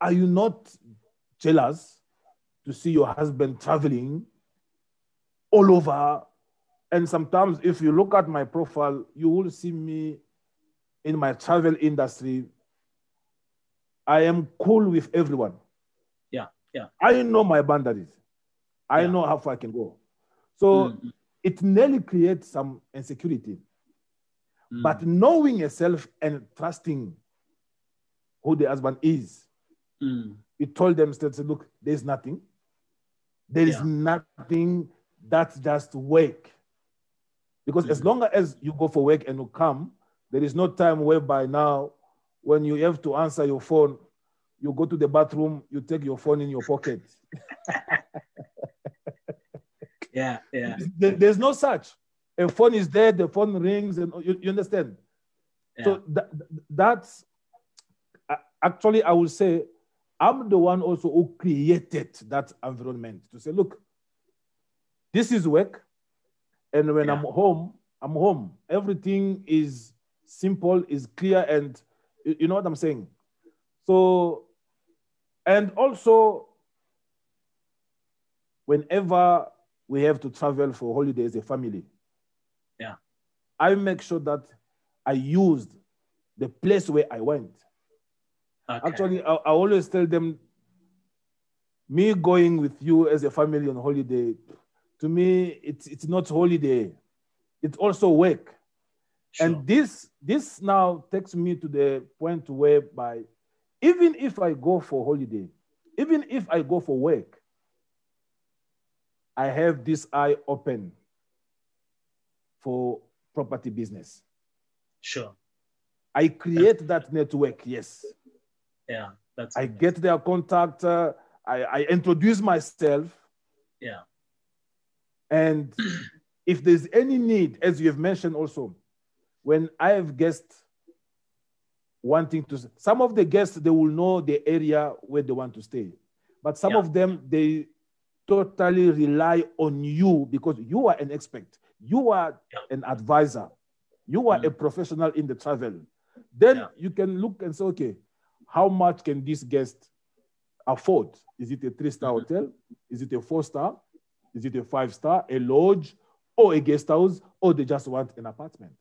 are you not jealous to see your husband traveling all over? And sometimes if you look at my profile, you will see me in my travel industry. I am cool with everyone. Yeah, yeah. I know my boundaries. I yeah. know how far I can go. So mm. it nearly creates some insecurity. Mm. But knowing yourself and trusting who the husband is, mm. he told them, said, look, there's nothing. There is yeah. nothing that's just work. Because as mm. long as you go for work and you come, there is no time whereby now when you have to answer your phone, you go to the bathroom, you take your phone in your pocket. yeah, yeah. there's no such. A phone is there, the phone rings, and you, you understand. Yeah. So that, that's actually, I will say, I'm the one also who created that environment to say, look, this is work, and when yeah. I'm home, I'm home. Everything is simple, is clear, and you know what I'm saying. So, and also, whenever we have to travel for holidays as a family. Yeah. I make sure that I used the place where I went. Okay. Actually, I, I always tell them, me going with you as a family on holiday, to me, it's it's not holiday. It's also work. Sure. And this this now takes me to the point whereby even if I go for holiday, even if I go for work, I have this eye open for property business. Sure. I create that network, yes. Yeah, that's I get their contact, uh, I, I introduce myself. Yeah. And if there's any need, as you have mentioned also, when I have guests wanting to, some of the guests, they will know the area where they want to stay. But some yeah. of them, they totally rely on you because you are an expert. You are yeah. an advisor. You are mm. a professional in the travel. Then yeah. you can look and say, okay, how much can this guest afford? Is it a three star mm-hmm. hotel? Is it a four star? Is it a five star, a lodge, or a guest house, or they just want an apartment?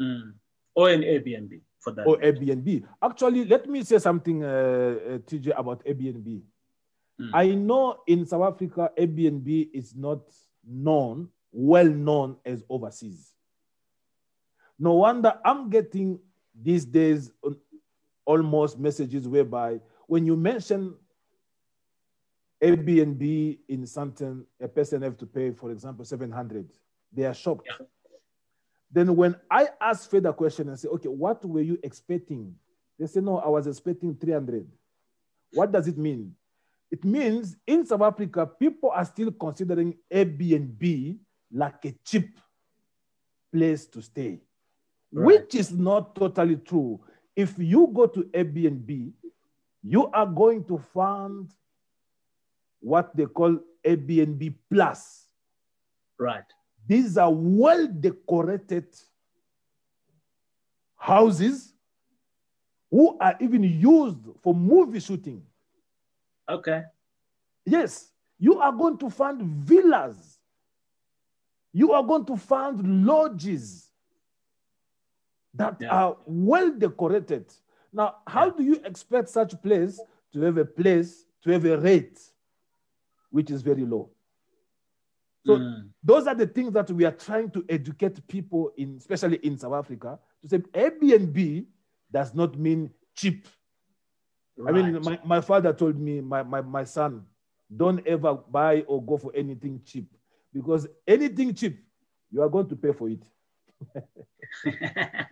Mm. Or an Airbnb for that. Or Airbnb. Actually, let me say something, uh, uh, TJ, about Airbnb. Mm. I know in South Africa, Airbnb is not known, well known as overseas. No wonder I'm getting these days almost messages whereby when you mention Airbnb in something, a person have to pay, for example, 700. They are shocked. Yeah. Then when I ask further question and say, okay, what were you expecting? They say, no, I was expecting 300. What does it mean? It means in South Africa, people are still considering Airbnb like a cheap place to stay, right. which is not totally true. If you go to Airbnb, you are going to find what they call Airbnb Plus. Right. These are well decorated houses who are even used for movie shooting. Okay. Yes, you are going to find villas. You are going to find lodges that yeah. are well decorated. Now, how yeah. do you expect such place to have a place, to have a rate which is very low? So mm. those are the things that we are trying to educate people in, especially in South Africa, to say Airbnb does not mean cheap. Right. I mean, my, my father told me, my, my, my son, don't ever buy or go for anything cheap because anything cheap, you are going to pay for it.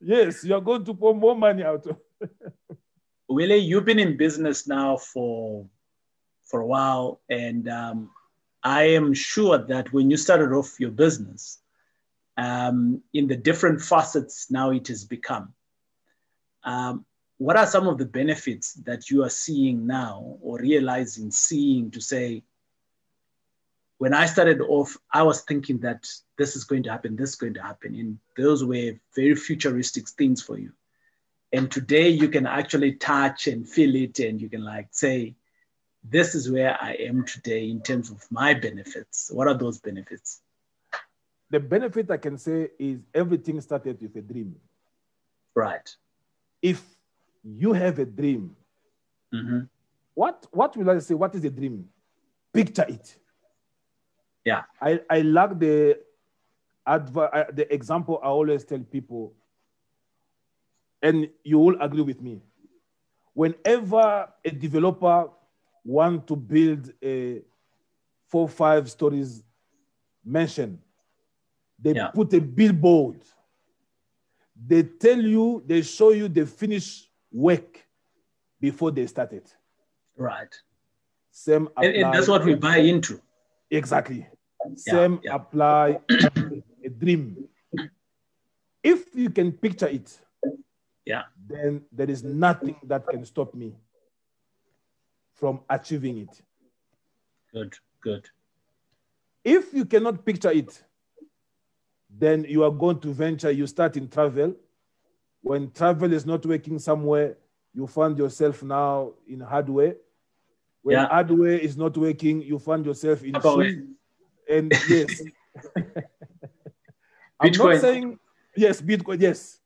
yes, you are going to pour more money out. Willy, you've been in business now for for a while, and um, I am sure that when you started off your business, um, in the different facets now it has become, um, what are some of the benefits that you are seeing now or realizing, seeing to say, when I started off, I was thinking that this is going to happen, this is going to happen. And those were very futuristic things for you. And today you can actually touch and feel it, and you can like say, this is where I am today in terms of my benefits. What are those benefits? The benefit I can say is everything started with a dream. Right. If you have a dream, mm-hmm. what what will I say? What is a dream? Picture it. Yeah. I, I like the adver- the example I always tell people, and you will agree with me. Whenever a developer want to build a four, five stories mansion, they yeah. put a billboard. They tell you, they show you the finished work before they start it. Right. Same and, and, that's what we buy into. Exactly. Same yeah, yeah. apply a dream. If you can picture it, yeah, then there is nothing that can stop me from achieving it. Good, good. If you cannot picture it, then you are going to venture, you start in travel. When travel is not working somewhere, you find yourself now in hardware. When yeah. hardware is not working, you find yourself in. And yes. I'm not saying yes, Bitcoin, yes.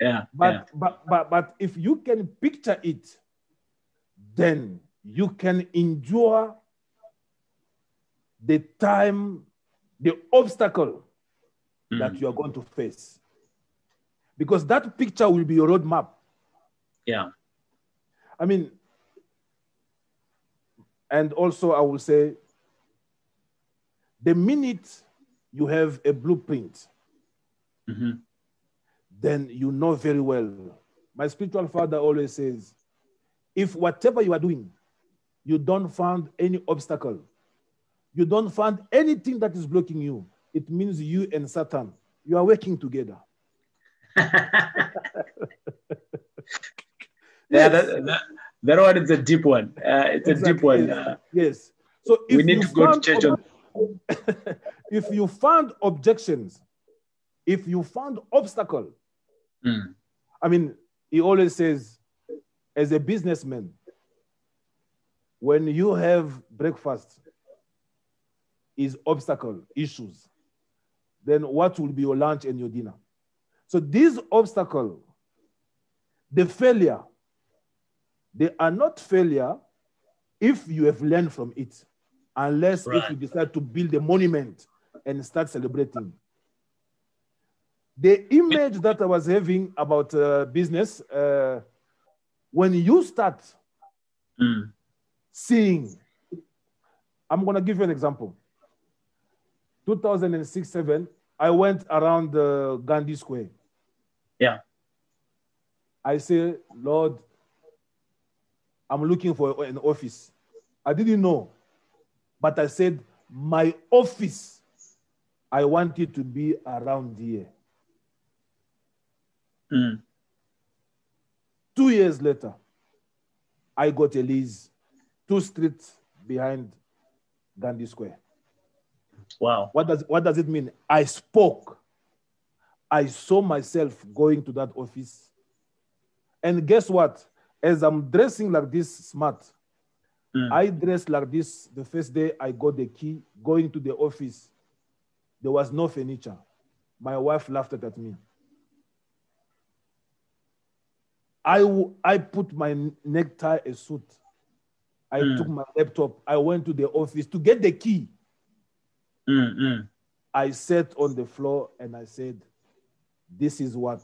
Yeah. But yeah. but but but if you can picture it, then you can endure the time, the obstacle mm. that you are going to face. Because that picture will be your roadmap. Yeah. I mean, and also I will say the minute you have a blueprint, mm-hmm. then you know very well. My spiritual father always says, if whatever you are doing, you don't find any obstacle, you don't find anything that is blocking you, it means you and Satan, you are working together. yeah, that, that, that, one is a deep one. Uh, it's exactly. a deep one. Uh, yes. So if we need to go to church ob- on. if you found objections, if you found obstacle, mm. I mean, he always says, as a businessman, when you have breakfast is obstacle issues, then what will be your lunch and your dinner? So these obstacle, the failure, they are not failure if you have learned from it, unless right. if you decide to build a monument and start celebrating. The image that I was having about uh, business, uh, when you start mm. Seeing, I'm going to give you an example. 2006 7, I went around uh, Gandhi Square. Yeah. I say, Lord, I'm looking for an office. I didn't know, but I said, my office, I want it to be around here. Mm. Two years later, I got a lease, two streets behind Gandhi Square. Wow. What does, what does it mean? I spoke. I saw myself going to that office. And guess what? As I'm dressing like this smart, mm. I dressed like this the first day I got the key, going to the office. There was no furniture. My wife laughed at me. I, I put my necktie, a suit. I Mm. took my laptop. I went to the office to get the key. Mm-mm. I sat on the floor and I said, This is what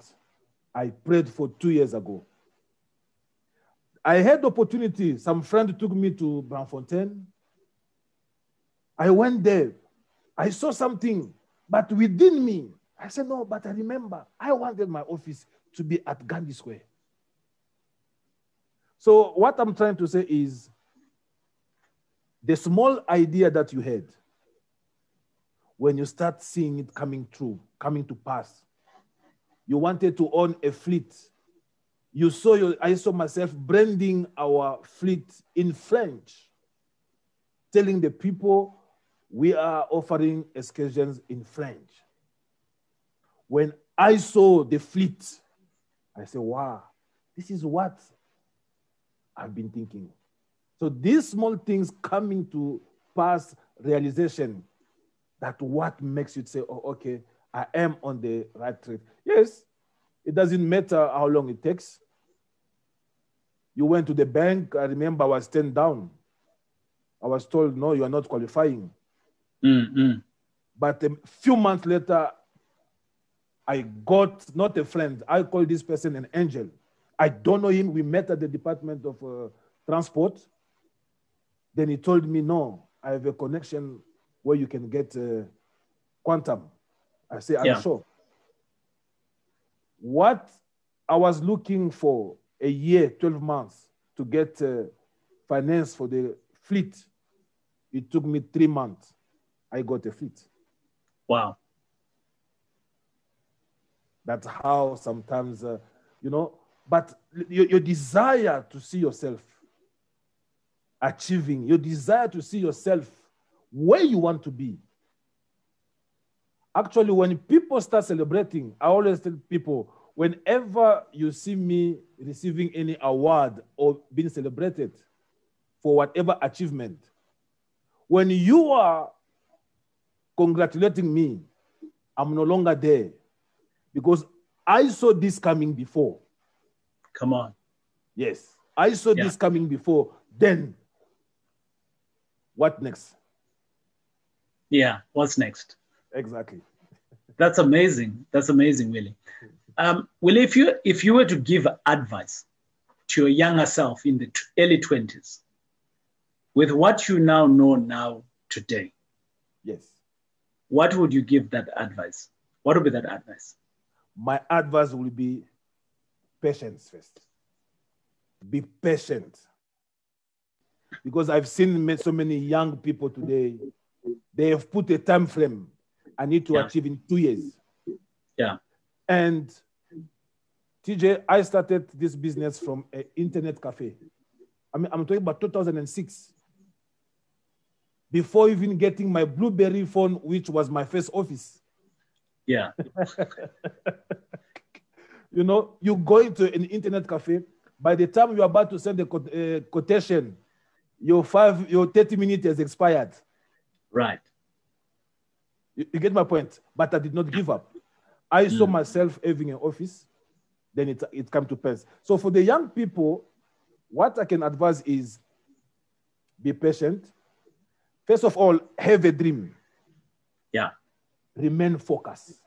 I prayed for two years ago. I had the opportunity. Some friend took me to Braamfontein. I went there. I saw something, but within me, I said, No, but I remember I wanted my office to be at Gandhi Square. So, what I'm trying to say is the small idea that you had, when you start seeing it coming true, coming to pass, you wanted to own a fleet. You saw your, I saw myself branding our fleet in French, telling the people we are offering excursions in French. When I saw the fleet, I said, wow, this is what I've been thinking. So these small things coming to pass realization that what makes you say, oh, okay, I am on the right track. Yes, it doesn't matter how long it takes. You went to the bank, I remember I was turned down. I was told, no, you are not qualifying. Mm-mm. But a few months later, I got not a friend, I call this person an angel. I don't know him. We met at the Department of uh, Transport. Then he told me, no, I have a connection where you can get uh, quantum. I say, I'm Yeah. sure. What I was looking for a year, 12 months to get uh, finance for the fleet, it took me three months. I got a fleet. Wow. That's how sometimes, uh, you know, but your, your desire to see yourself achieving, your desire to see yourself where you want to be. Actually, when people start celebrating, I always tell people whenever you see me receiving any award or being celebrated for whatever achievement, when you are congratulating me, I'm no longer there because I saw this coming before. Come on. Yes, I saw yeah. this coming before. Then, what next? Yeah, what's next? Exactly. That's amazing. That's amazing, Willy. Um, Willy, if you if you were to give advice to your younger self in the early twenties, with what you now know now today, yes, what would you give that advice? What would be that advice? My advice would be patience first. Be patient. Because I've seen so many young people today, they have put a time frame I need to yeah. achieve in two years. Yeah. And TJ, I started this business from an internet cafe. I mean, I'm talking about 2006. Before even getting my BlueBerry phone, which was my first office. Yeah. you know, you go into an internet cafe. By the time you're about to send a uh, quotation, your five, your 30 minutes has expired. Right. You, you, get my point? But I did not give up. I mm. saw myself having an office, then it, it came to pass. So for the young people, what I can advise is be patient. First of all, have a dream. Yeah. Remain focused.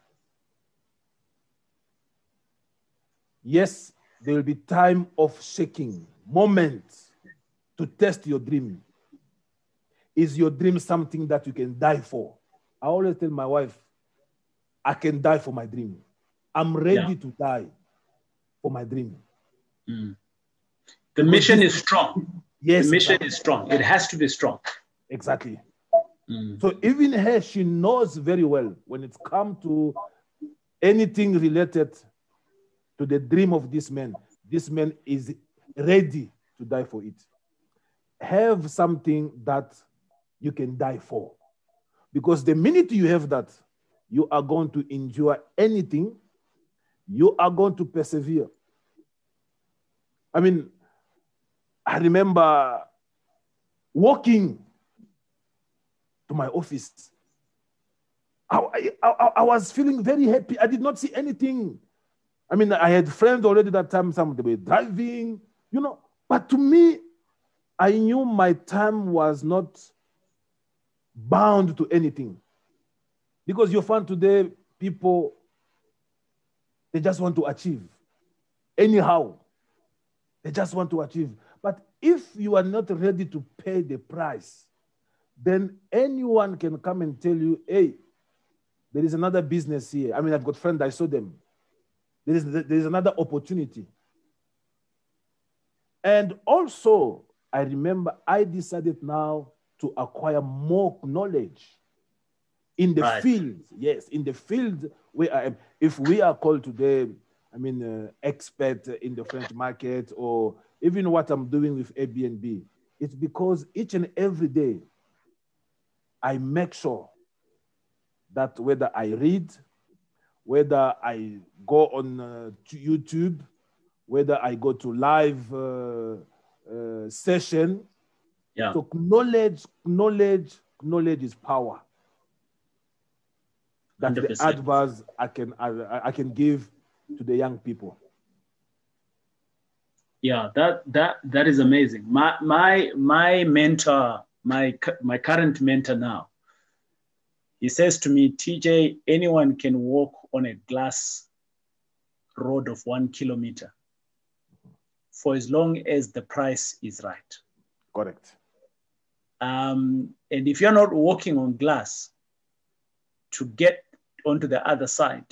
Yes, there will be time of shaking, moments to test your dream. Is your dream something that you can die for? I always tell my wife, I can die for my dream. I'm ready yeah. to die for my dream. Mm. The mission is strong. Yes. The mission is strong. It has to be strong. Exactly. Mm. So even her, she knows very well when it's come to anything related to the dream of this man, this man is ready to die for it. Have something that you can die for. Because the minute you have that, you are going to endure anything, you are going to persevere. I mean, I remember walking to my office. I, I, I, was feeling very happy. I did not see anything. I mean, I had friends already that time, some they were driving, you know. But to me, I knew my time was not bound to anything. Because you find today people, they just want to achieve. Anyhow, they just want to achieve. But if you are not ready to pay the price, then anyone can come and tell you, hey, there is another business here. I mean, I've got friends, I saw them. There is, there is another opportunity. And also, I remember I decided now to acquire more knowledge in the right. field. Yes, in the field where I am. If we are called today, I mean, uh, expert in the French market or even what I'm doing with Airbnb, it's because each and every day I make sure that whether I read, whether I go on uh, YouTube, whether I go to live uh, uh, session, yeah. So knowledge, knowledge, knowledge is power. That's 100%. the advice I can I, I can give to the young people. Yeah, that that that is amazing. My my my mentor, my my current mentor now, he says to me, TJ, anyone can walk on a glass road of one kilometer for as long as the price is right. Correct. Um, and if you're not walking on glass to get onto the other side,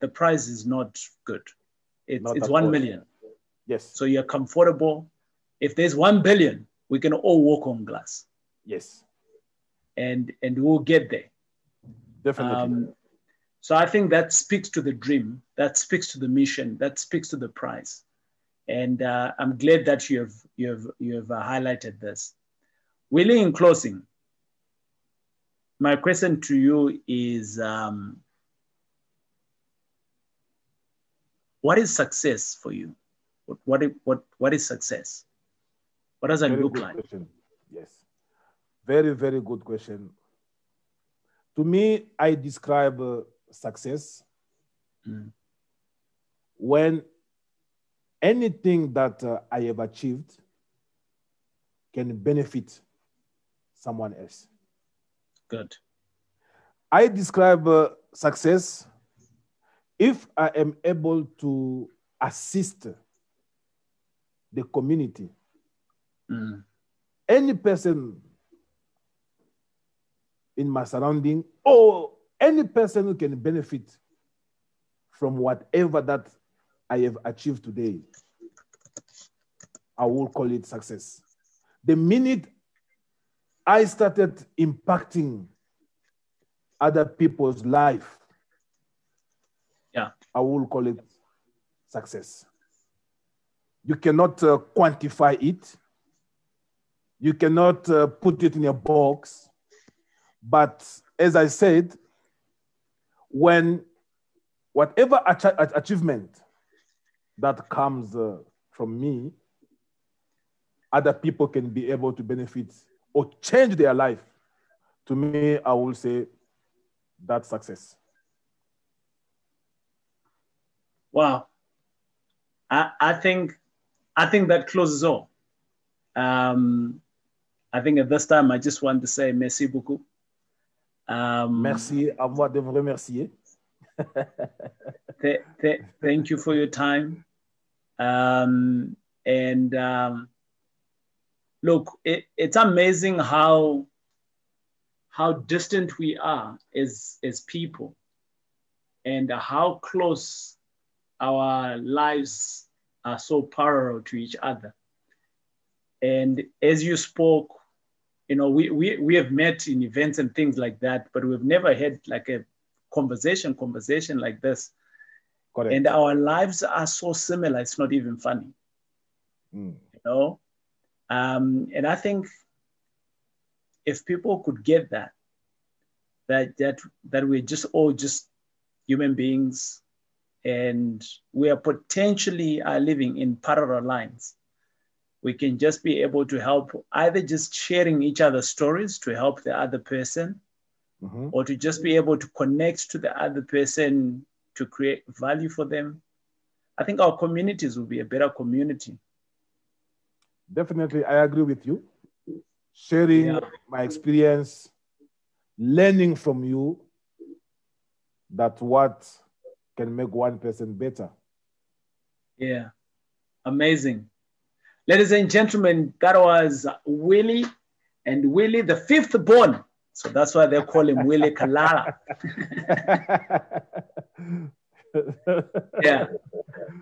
the price is not good. It's, not it's 1 million. Yes. So you're comfortable. If there's 1 billion, we can all walk on glass. Yes. And, and we'll get there. Definitely. Um, so I think that speaks to the dream, that speaks to the mission, that speaks to the price. And uh, I'm glad that you have, you have, you have uh, highlighted this. Willy, in closing, my question to you is um, what is success for you? What, what, what, what is success? What does it look like? Question. Yes. Very, very good question. To me, I describe uh, success mm. when anything that uh, I have achieved can benefit someone else. Good. I describe uh, success if I am able to assist the community, mm. any person in my surrounding, or any person who can benefit from whatever that I have achieved today, I will call it success. The minute I started impacting other people's life, yeah, I will call it success. You cannot uh, quantify it. You cannot uh, put it in a box. But as I said, when whatever ach- achievement that comes uh, from me, other people can be able to benefit or change their life. To me, I will say that's success. Wow. I, I think I think that closes all. Um, I think at this time I just want to say merci beaucoup. Um, merci à moi de vous remercier. Th- th- thank you for your time. Um, and um, look, it, it's amazing how how distant we are as as people, and how close our lives are so parallel to each other. And as you spoke, you know, we, we, we have met in events and things like that, but we've never had like a conversation, conversation like this. Correct. And our lives are so similar, it's not even funny. Mm. You know? Um, and I think if people could get that, that that that we're just all just human beings and we are potentially are living in parallel lines. We can just be able to help either just sharing each other's stories to help the other person, mm-hmm. or to just be able to connect to the other person to create value for them. I think our communities will be a better community. Definitely, I agree with you. Sharing yeah. my experience, learning from you, that what can make one person better. Yeah, amazing. Ladies and gentlemen, that was Willy and Willy, the fifth born. So that's why they call him Willy Kalala. yeah.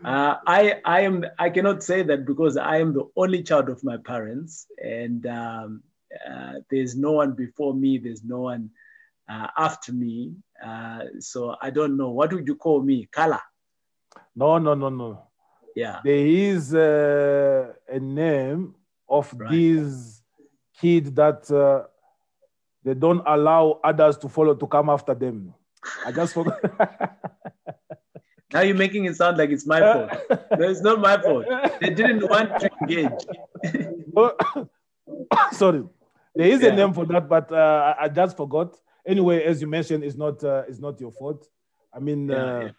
Uh, I, I am I cannot say that because I am the only child of my parents, and um, uh, there's no one before me. There's no one uh, after me. Uh, so I don't know. What would you call me? Kala? No, no, no, no. Yeah. There is uh, a name of right. these kids that uh, they don't allow others to follow to come after them. I just forgot. now you're making it sound like it's my fault. No, it's not my fault. They didn't want to engage. Sorry. There is yeah. a name for that, but uh, I just forgot anyway, as you mentioned, it's not uh, it's not your fault. I mean, yeah, uh, yeah.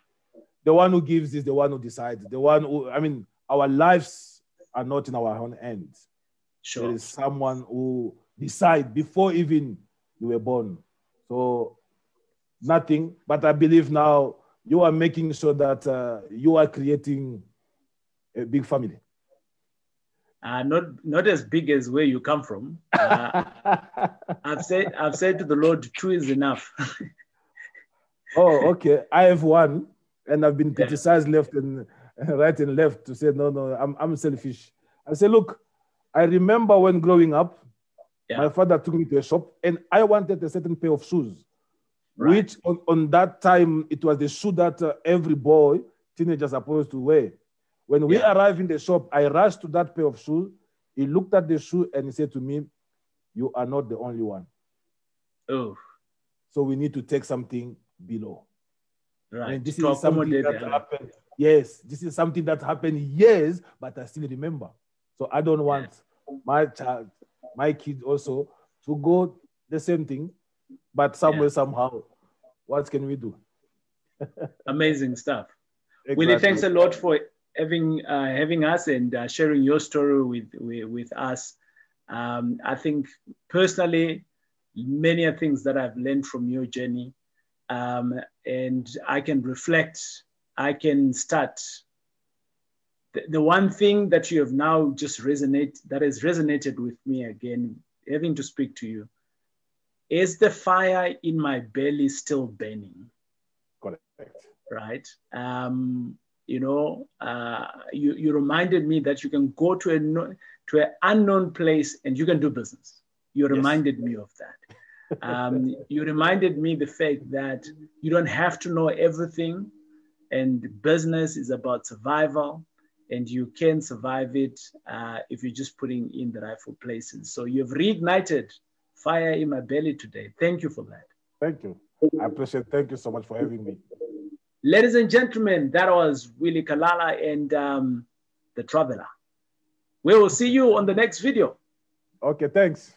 the one who gives is the one who decides. The one who, I mean, our lives are not in our own hands. Sure. There is someone who decide before even you were born. So nothing. But I believe now you are making sure that uh, you are creating a big family uh, not not as big as where you come from. Uh, I've said I've said to the Lord, two is enough. oh, okay. I have one, and I've been criticized yeah. left and right and left to say no, no, I'm I'm selfish. I say, look, I remember when growing up, yeah. my father took me to a shop, and I wanted a certain pair of shoes, right. which on, on that time it was the shoe that uh, every boy teenager supposed to wear. When we yeah. arrived in the shop, I rushed to that pair of shoes. He looked at the shoe and he said to me, You are not the only one. Oh. So we need to take something below. Right. And this is something that happened. Yes, this is something that happened years, but I still remember. So I don't want yeah. my child, my kids also to go the same thing, but somewhere, yeah. somehow, what can we do? Amazing stuff. Exactly. Willy, thanks a lot for having uh, having us and uh, sharing your story with with, with us. Um, I think personally, many things that I've learned from your journey, um, and I can reflect. I can start. The, the one thing that you have now just resonate that has resonated with me again, having to speak to you, is the fire in my belly still burning? Correct. Right. Um, you know, uh, you, you reminded me that you can go to a to an unknown place and you can do business. You reminded yes. me of that. Um, you reminded me the fact that you don't have to know everything, and business is about survival, and you can survive it uh, if you're just putting in the rightful places. So you've reignited fire in my belly today. Thank you for that. Thank you. I appreciate. Thank you so much for having me. Ladies and gentlemen, that was Willy Kalala and um, the Traveler. We will see you on the next video. Okay, thanks.